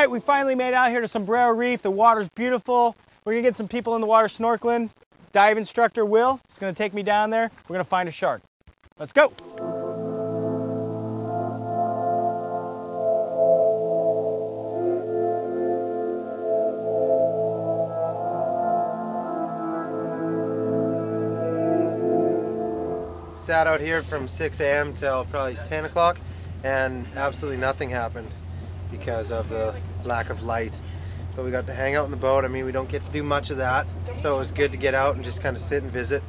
right, we finally made out here to Sombrero Reef. The water's beautiful. We're gonna get some people in the water snorkeling. Dive instructor Will is gonna take me down there. We're gonna find a shark. Let's go. Sat out here from 6 a.m. till probably 10 o'clock and absolutely nothing happened because of the lack of light. But we got to hang out in the boat. I mean, we don't get to do much of that, so it was good to get out and just kind of sit and visit.